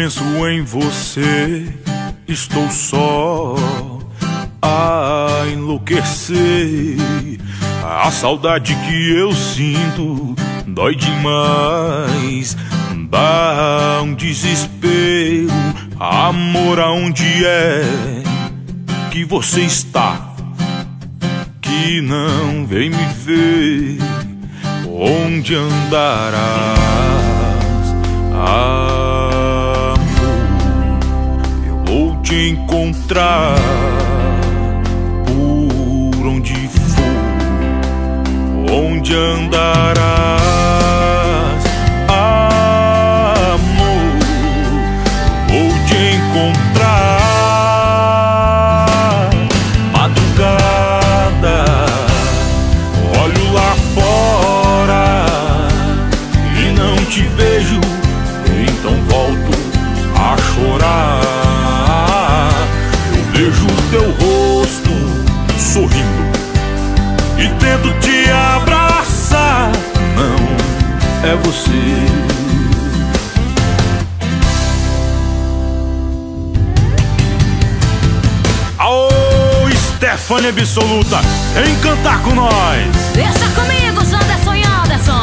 Penso em você, estou só a enlouquecer. A saudade que eu sinto dói demais, dá um desespero. Amor, aonde é que você está? Que não vem me ver, onde andarás? Amor, encontrar por onde for, onde andarás? É você. Stefania Absoluta, vem cantar com nós. Deixa comigo, Janderson e Anderson.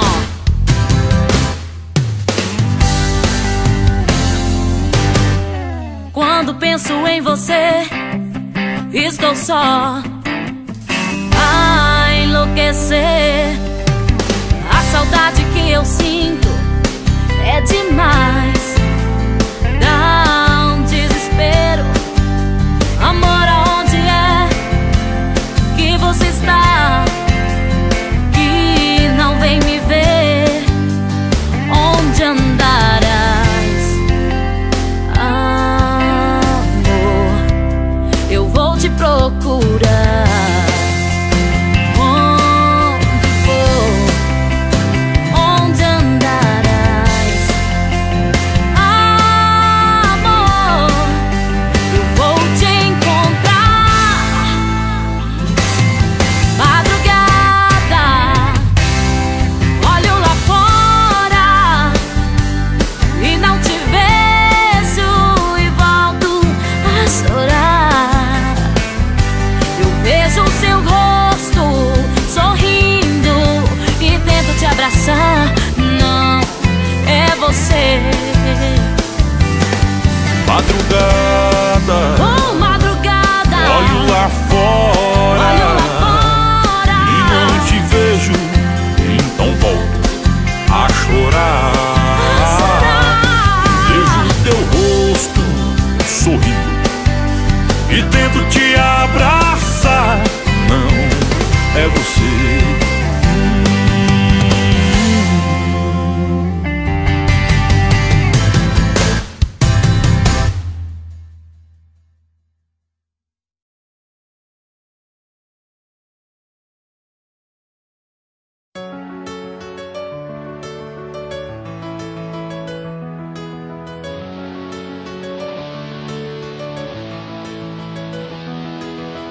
Quando penso em você, estou só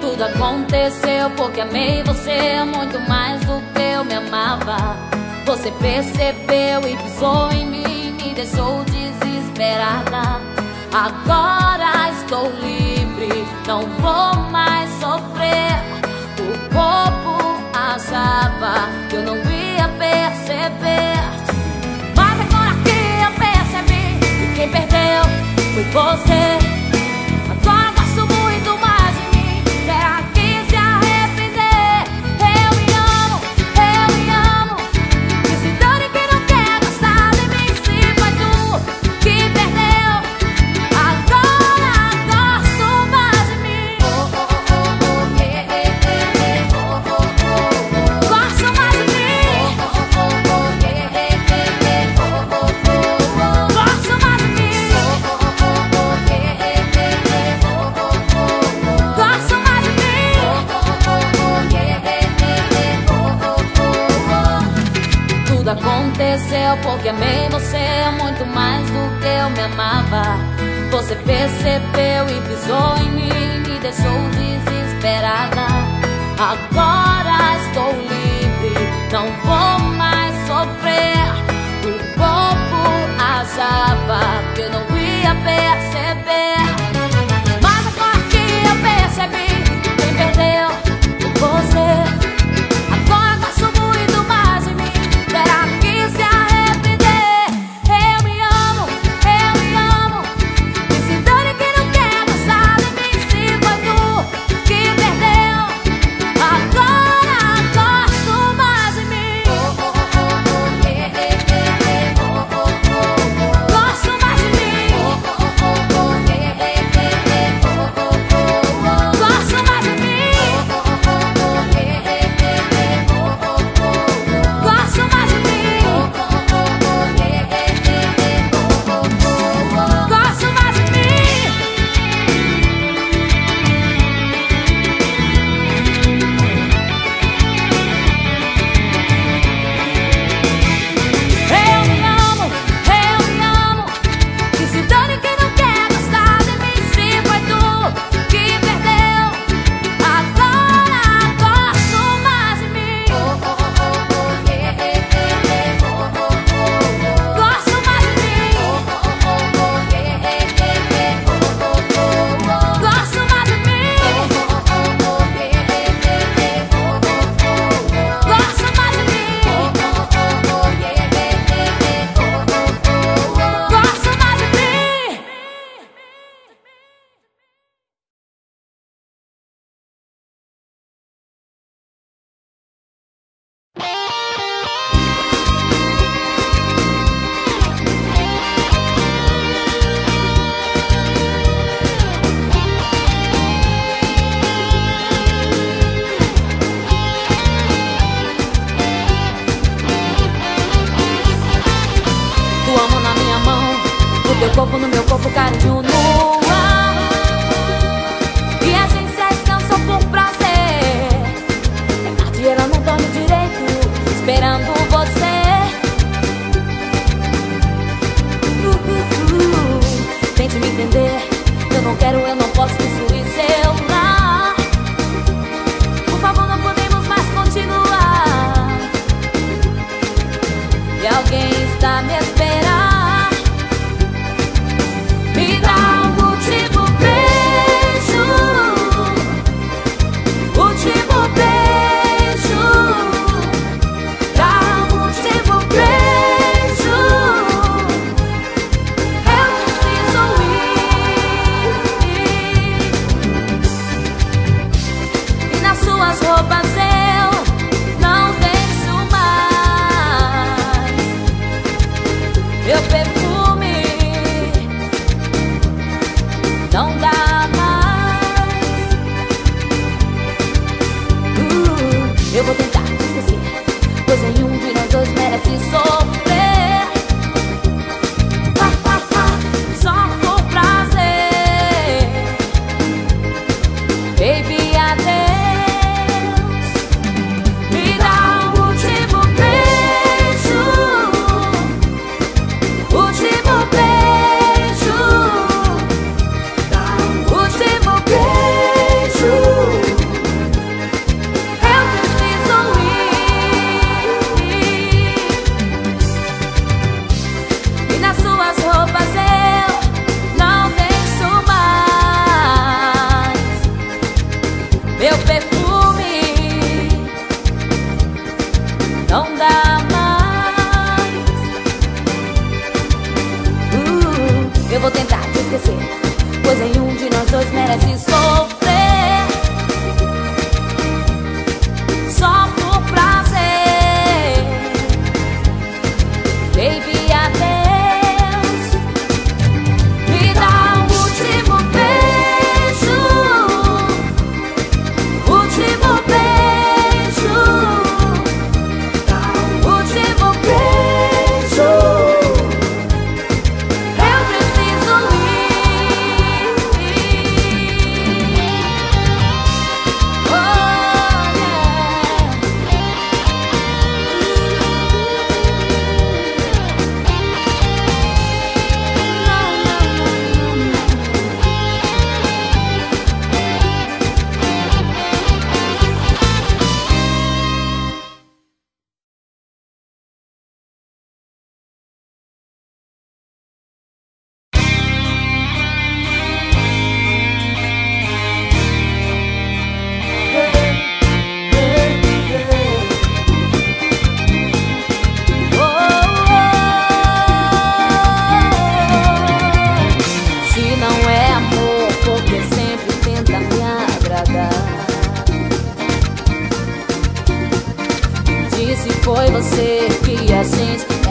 Tudo aconteceu porque amei você muito mais do que eu me amava. Você percebeu e pisou em mim, me deixou desesperada. Agora estou livre, não vou mais sofrer. O corpo achava que eu não ia perceber. Mas agora que eu percebi que quem perdeu foi você. Você percebeu e pisou em mim, me deixou desesperada. Agora estou livre, não vou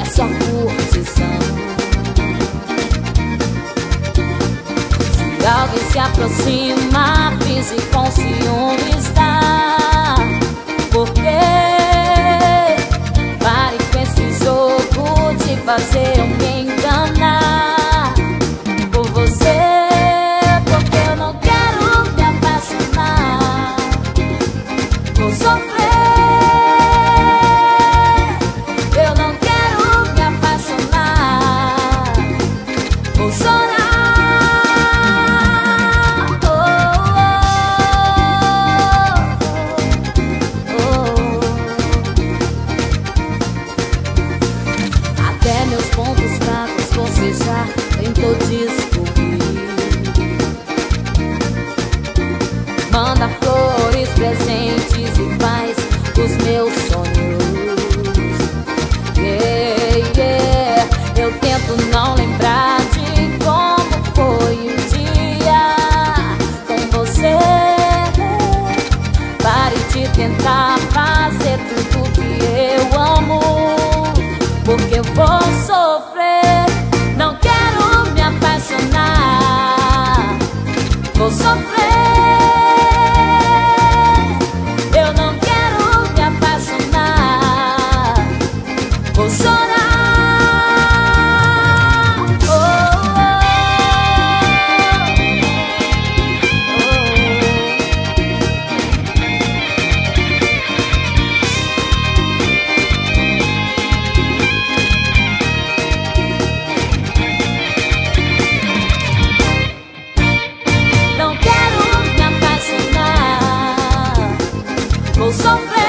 é só curtição. Se alguém se aproxima, pise com ciúme está. Porque pare com esse jogo de fazer. sofrer. so.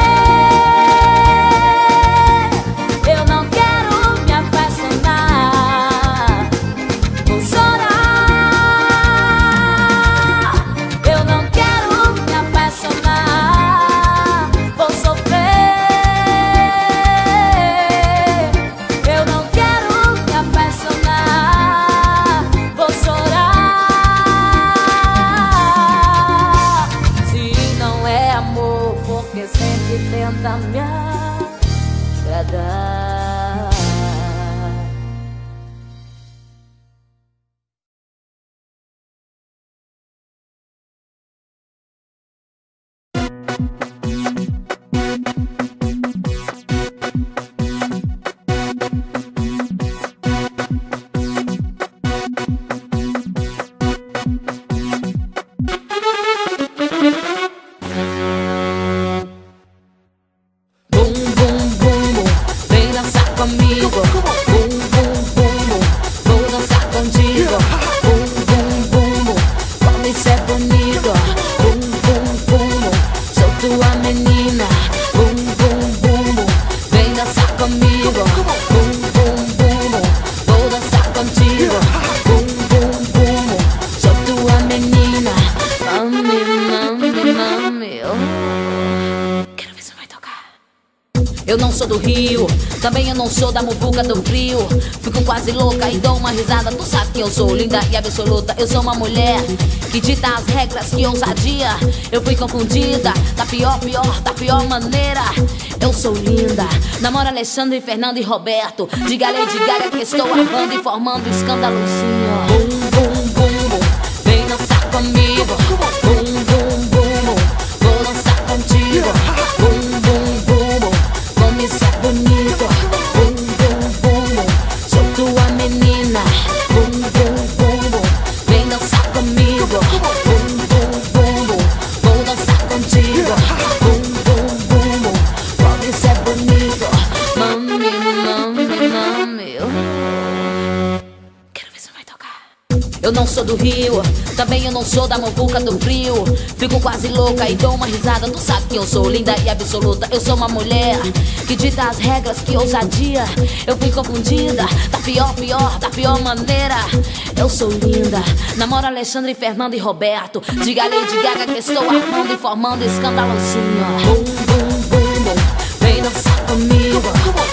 Também eu não sou da muvuca do frio. Fico quase louca e dou uma risada. Tu sabe que eu sou linda e absoluta. Eu sou uma mulher que dita as regras, que ousadia. Eu fui confundida da pior, pior, da pior maneira. Eu sou linda, namoro Alexandre, Fernando e Roberto. Diga Lady Gaga que estou amando e formando escandalozinho. Bum, bum, bum, bum, vem dançar comigo. Bum, bum, bum, bum, vou dançar contigo. Bum, também eu não sou da muvuca do frio. Fico quase louca e dou uma risada. Tu sabe que eu sou linda e absoluta. Eu sou uma mulher que dita as regras, que ousadia. Eu fui confundida da pior, pior, da pior maneira. Eu sou linda, namoro Alexandre, Fernando e Roberto. Diga Lady Gaga que estou armando e formando escandalozinho. Bum, bum, bum, bum, vem dançar comigo.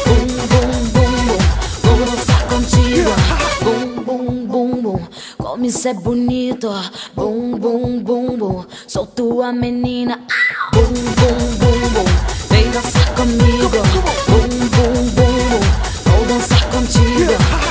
Bum, bum, bum, bum, vou dançar contigo. Como isso é bonito. Bum, bum, bum, bum, sou tua menina. Bum, bum, bum, bum, vem dançar comigo. Bum, bum, bum, bum, vou dançar contigo.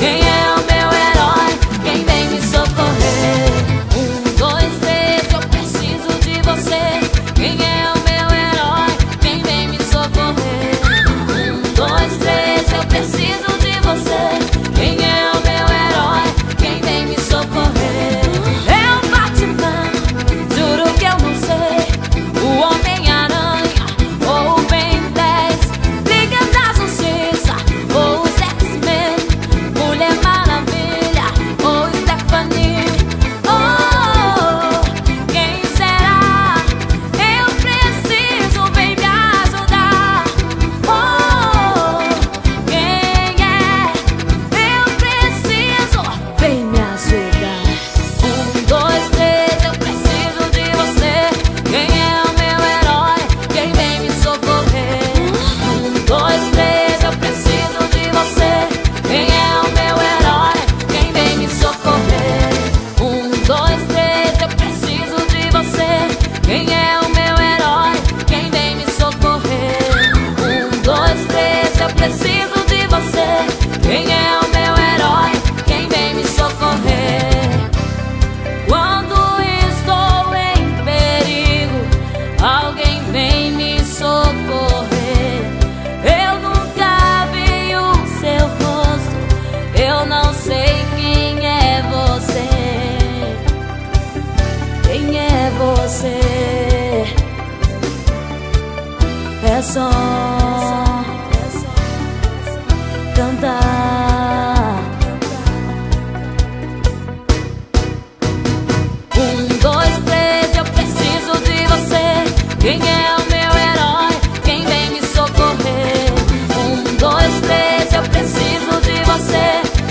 Yeah.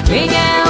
Quem é